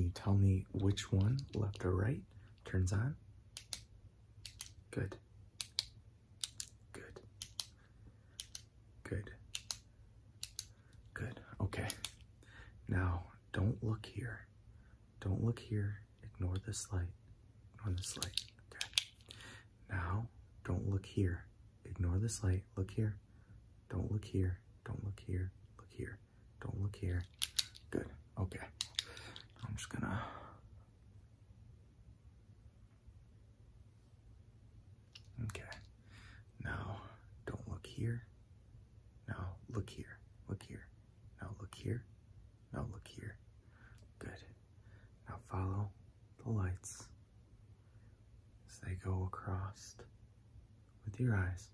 Can you tell me which one, left or right, turns on? Good. Good. Good. Good. Okay. Now, don't look here. Don't look here. Ignore this light. Ignore this light. Okay. Now, don't look here. Ignore this light. Look here. Don't look here. Don't look here. Look here. Don't look here. Good. Okay. I'm just gonna Okay. Now, don't look here. Now, look here. Look here. Now, look here. Now, look here. Good. Now, follow the lights as they go across with your eyes.